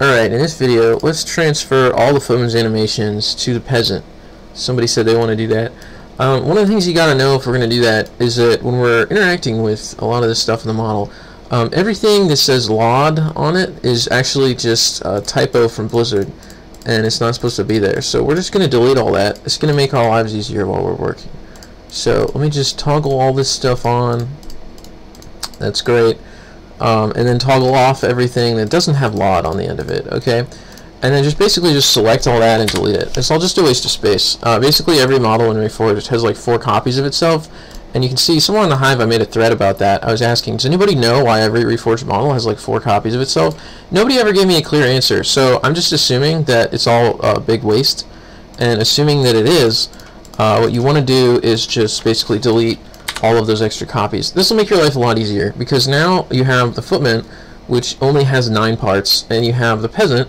Alright, in this video, let's transfer all the footman's animations to the peasant. Somebody said they want to do that. Um, one of the things you gotta know if we're going to do that is that when we're interacting with a lot of this stuff in the model, um, everything that says LOD on it is actually just a typo from Blizzard, and it's not supposed to be there. So we're just going to delete all that. It's going to make our lives easier while we're working. So let me just toggle all this stuff on. That's great um, and then toggle off everything that doesn't have LOD on the end of it, okay? And then just basically just select all that and delete it. It's all just a waste of space. Uh, basically every model in Reforged has like four copies of itself, and you can see somewhere on the Hive I made a thread about that. I was asking, does anybody know why every Reforged model has like four copies of itself? Nobody ever gave me a clear answer, so I'm just assuming that it's all a uh, big waste, and assuming that it is, uh, what you want to do is just basically delete all of those extra copies. This will make your life a lot easier because now you have the footman which only has 9 parts and you have the peasant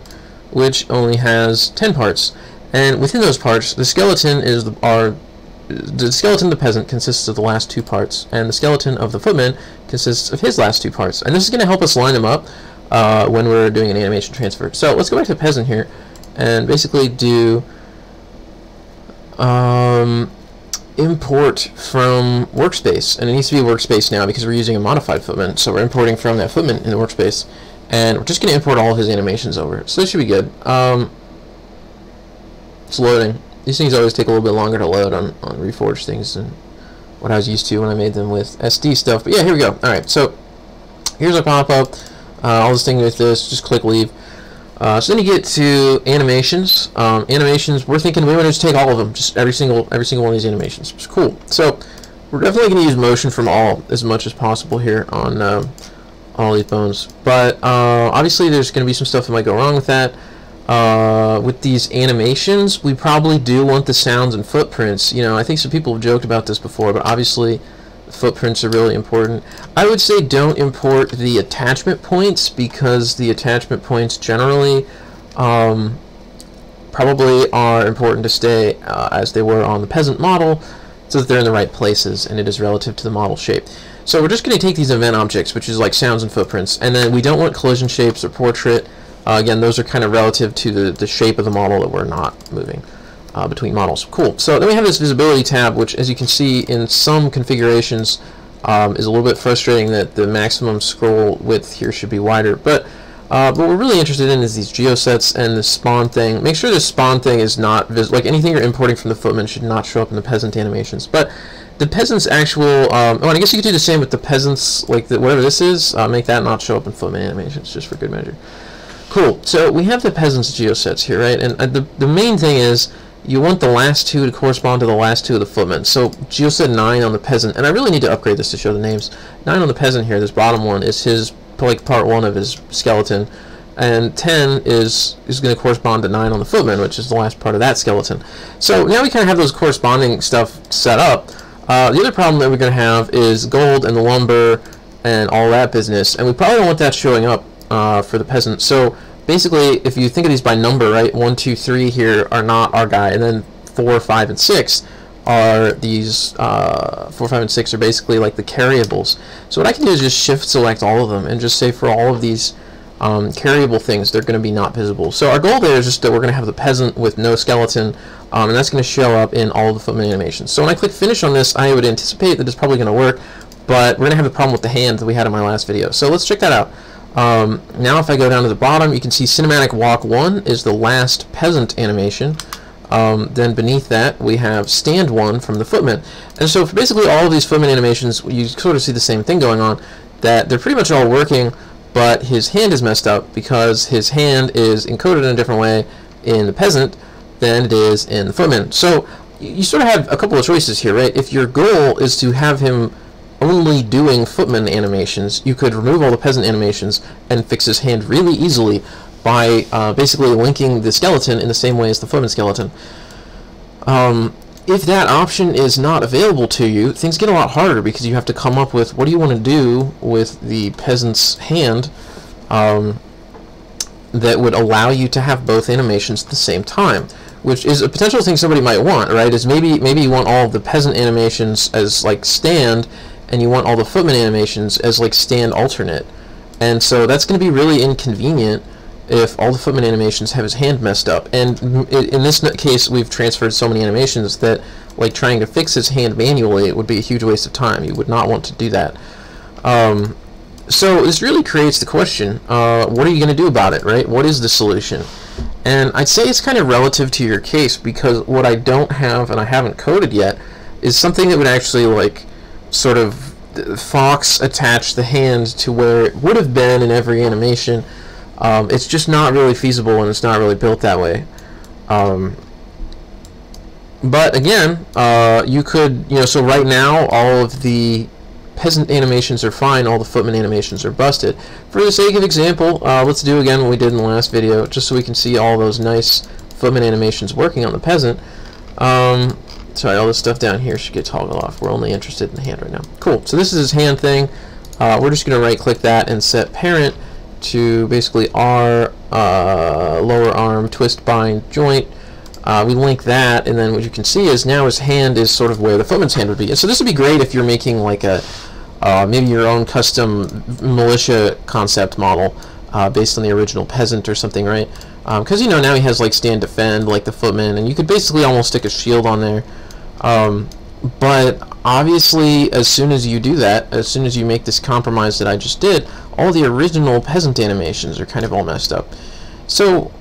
which only has 10 parts and within those parts the skeleton is the, our the skeleton of the peasant consists of the last two parts and the skeleton of the footman consists of his last two parts and this is going to help us line them up uh, when we're doing an animation transfer. So let's go back to the peasant here and basically do um, import from workspace and it needs to be workspace now because we're using a modified footman so we're importing from that footman in the workspace and we're just going to import all his animations over. So this should be good. Um, it's loading. These things always take a little bit longer to load on, on reforged things than what I was used to when I made them with SD stuff. But yeah here we go. Alright so here's our pop-up. Uh, all this thing with this. Just click leave uh, so then you get to animations. Um, animations, we're thinking we want to just take all of them, just every single every single one of these animations. It's cool. So we're definitely going to use motion from all as much as possible here on uh, all these bones. But uh, obviously there's going to be some stuff that might go wrong with that. Uh, with these animations, we probably do want the sounds and footprints. You know, I think some people have joked about this before, but obviously footprints are really important. I would say don't import the attachment points because the attachment points generally um, probably are important to stay uh, as they were on the peasant model so that they're in the right places and it is relative to the model shape. So we're just going to take these event objects, which is like sounds and footprints, and then we don't want collision shapes or portrait. Uh, again, those are kind of relative to the, the shape of the model that we're not moving uh, between models. Cool. So then we have this visibility tab, which as you can see in some configurations um, is a little bit frustrating that the maximum scroll width here should be wider. But uh, what we're really interested in is these geosets and the spawn thing. Make sure the spawn thing is not visible. like anything you're importing from the footman should not show up in the peasant animations. But the peasant's actual, um, oh, and I guess you could do the same with the peasants, like the, whatever this is, uh, make that not show up in footman animations, just for good measure. Cool. So we have the peasants geosets here, right? And uh, the the main thing is you want the last two to correspond to the last two of the footmen. So Geoset 9 on the peasant, and I really need to upgrade this to show the names. 9 on the peasant here, this bottom one, is his like part 1 of his skeleton. And 10 is is going to correspond to 9 on the footman, which is the last part of that skeleton. So now we kind of have those corresponding stuff set up. Uh, the other problem that we're going to have is gold and the lumber and all that business, and we probably don't want that showing up uh, for the peasant. So basically, if you think of these by number, right, one, two, three here are not our guy, and then four, five, and six are these, uh, four, five, and six are basically like the carryables. So what I can do is just shift select all of them and just say for all of these um, carryable things, they're going to be not visible. So our goal there is just that we're going to have the peasant with no skeleton, um, and that's going to show up in all the footman animations. So when I click finish on this, I would anticipate that it's probably going to work, but we're going to have the problem with the hand that we had in my last video. So let's check that out. Um, now if I go down to the bottom, you can see Cinematic Walk 1 is the last peasant animation. Um, then beneath that, we have Stand 1 from the Footman. And so basically all of these Footman animations, you sort of see the same thing going on, that they're pretty much all working, but his hand is messed up because his hand is encoded in a different way in the peasant than it is in the Footman. So you sort of have a couple of choices here, right? If your goal is to have him only doing footman animations, you could remove all the peasant animations and fix his hand really easily by uh, basically linking the skeleton in the same way as the footman skeleton. Um, if that option is not available to you, things get a lot harder because you have to come up with what do you want to do with the peasant's hand um, that would allow you to have both animations at the same time which is a potential thing somebody might want, right? Is maybe maybe you want all the peasant animations as like stand, and you want all the footman animations as like stand alternate. And so that's going to be really inconvenient if all the footman animations have his hand messed up. And in this case, we've transferred so many animations that like trying to fix his hand manually it would be a huge waste of time. You would not want to do that. Um, so this really creates the question, uh, what are you going to do about it, right? What is the solution? And I'd say it's kind of relative to your case because what I don't have and I haven't coded yet is something that would actually like sort of Fox attach the hand to where it would have been in every animation um, it's just not really feasible and it's not really built that way. Um, but again, uh, you could, you know, so right now all of the peasant animations are fine, all the footman animations are busted. For the sake of example, uh, let's do again what we did in the last video, just so we can see all those nice footman animations working on the peasant. Um, sorry, all this stuff down here should get toggled off. We're only interested in the hand right now. Cool, so this is his hand thing. Uh, we're just going to right click that and set parent to basically our uh, lower arm twist bind joint. Uh, we link that, and then what you can see is now his hand is sort of where the footman's hand would be. And so this would be great if you're making like a uh, maybe your own custom militia concept model uh, based on the original peasant or something, right? Because um, you know now he has like stand defend like the footman, and you could basically almost stick a shield on there. Um, but obviously, as soon as you do that, as soon as you make this compromise that I just did, all the original peasant animations are kind of all messed up. So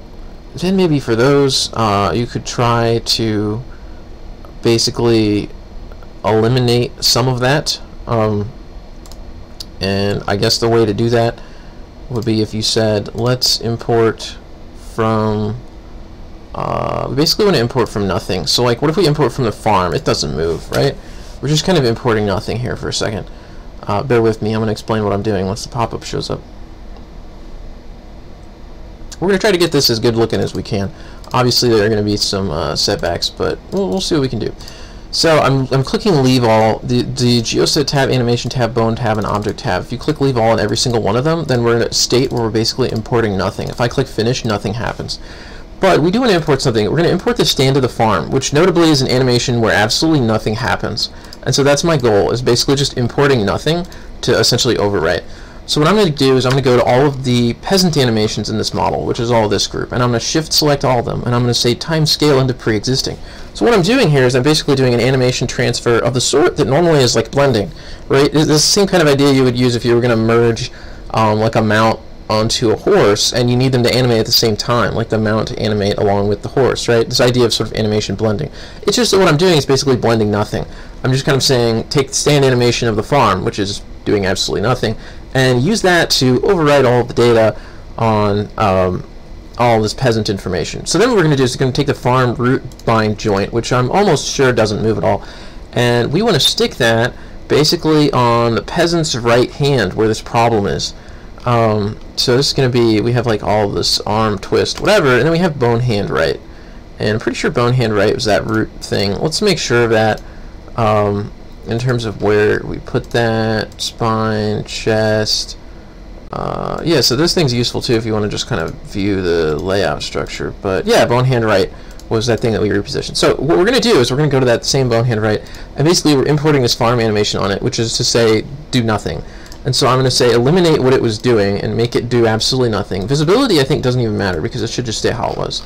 then maybe for those, uh, you could try to basically eliminate some of that. Um, and I guess the way to do that would be if you said, let's import from uh, we basically want to import from nothing. So like, what if we import from the farm? It doesn't move, right? We're just kind of importing nothing here for a second. Uh, bear with me, I'm going to explain what I'm doing once the pop-up shows up. We're going to try to get this as good looking as we can. Obviously there are going to be some uh, setbacks, but we'll, we'll see what we can do. So I'm, I'm clicking leave all, the, the geoset tab, animation tab, bone tab, and object tab. If you click leave all on every single one of them, then we're in a state where we're basically importing nothing. If I click finish, nothing happens. But we do want to import something. We're going to import the stand of the farm, which notably is an animation where absolutely nothing happens. And so that's my goal, is basically just importing nothing to essentially overwrite. So what I'm going to do is I'm going to go to all of the peasant animations in this model, which is all this group, and I'm going to shift select all of them, and I'm going to say time scale into pre-existing. So what I'm doing here is I'm basically doing an animation transfer of the sort that normally is like blending, right? It's the same kind of idea you would use if you were going to merge um, like a mount onto a horse and you need them to animate at the same time, like the mount to animate along with the horse, right? This idea of sort of animation blending. It's just that what I'm doing is basically blending nothing. I'm just kind of saying take the stand animation of the farm, which is doing absolutely nothing, and use that to overwrite all the data on um, all this peasant information. So then what we're going to do is we're going to take the farm root bind joint, which I'm almost sure doesn't move at all, and we want to stick that basically on the peasant's right hand where this problem is. Um, so this is going to be, we have like all this arm twist, whatever, and then we have bone hand right. And I'm pretty sure bone hand right was that root thing. Let's make sure of that um, in terms of where we put that, spine, chest. Uh, yeah, so this thing's useful too if you want to just kind of view the layout structure. But yeah, bone hand right was that thing that we repositioned. So what we're going to do is we're going to go to that same bone hand right, and basically we're importing this farm animation on it, which is to say do nothing. And so I'm going to say eliminate what it was doing and make it do absolutely nothing. Visibility I think doesn't even matter because it should just stay how it was.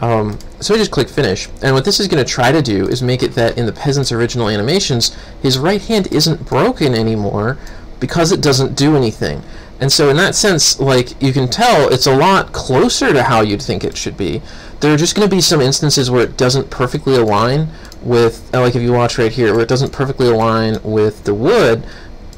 Um, so I just click finish. And what this is going to try to do is make it that in the peasant's original animations, his right hand isn't broken anymore because it doesn't do anything. And so in that sense, like you can tell, it's a lot closer to how you'd think it should be. There are just going to be some instances where it doesn't perfectly align with, like if you watch right here, where it doesn't perfectly align with the wood,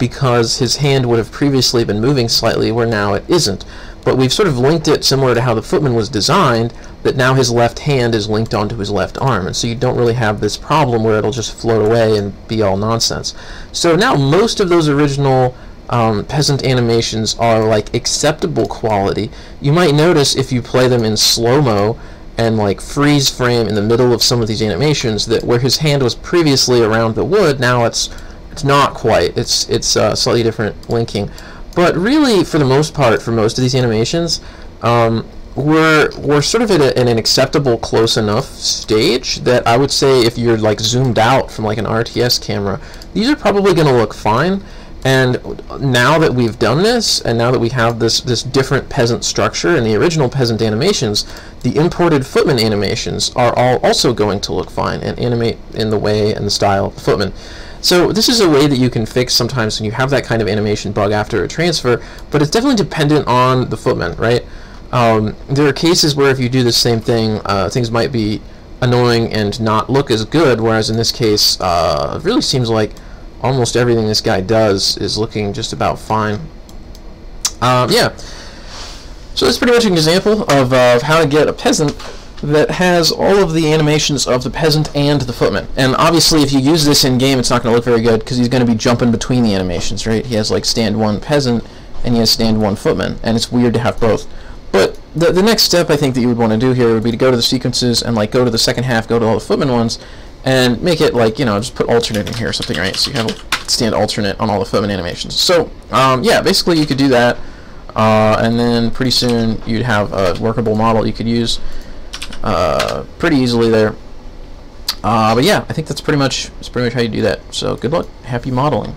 because his hand would have previously been moving slightly where now it isn't. But we've sort of linked it similar to how the footman was designed, that now his left hand is linked onto his left arm. And so you don't really have this problem where it'll just float away and be all nonsense. So now most of those original um, peasant animations are like acceptable quality. You might notice if you play them in slow-mo and like freeze frame in the middle of some of these animations that where his hand was previously around the wood, now it's it's not quite. It's it's uh, slightly different linking, but really, for the most part, for most of these animations, um, we're we're sort of at, a, an acceptable close enough stage that I would say if you're like zoomed out from like an RTS camera, these are probably going to look fine. And now that we've done this, and now that we have this, this different peasant structure and the original peasant animations, the imported footman animations are all also going to look fine and animate in the way and the style of footman. So this is a way that you can fix sometimes when you have that kind of animation bug after a transfer, but it's definitely dependent on the footman, right? Um, there are cases where if you do the same thing, uh, things might be annoying and not look as good, whereas in this case, uh, it really seems like almost everything this guy does is looking just about fine. Um, yeah. So that's pretty much an example of, uh, of how to get a peasant that has all of the animations of the peasant and the footman. And obviously if you use this in game it's not going to look very good because he's going to be jumping between the animations, right? He has like stand one peasant and he has stand one footman and it's weird to have both. But the, the next step I think that you would want to do here would be to go to the sequences and like go to the second half, go to all the footman ones and make it like, you know, just put alternate in here or something, right? So you have a stand alternate on all the footman animations. So um, yeah, basically you could do that. Uh, and then pretty soon you'd have a workable model you could use uh, pretty easily there. Uh, but yeah, I think that's pretty much that's pretty much how you do that. So good luck, happy modeling.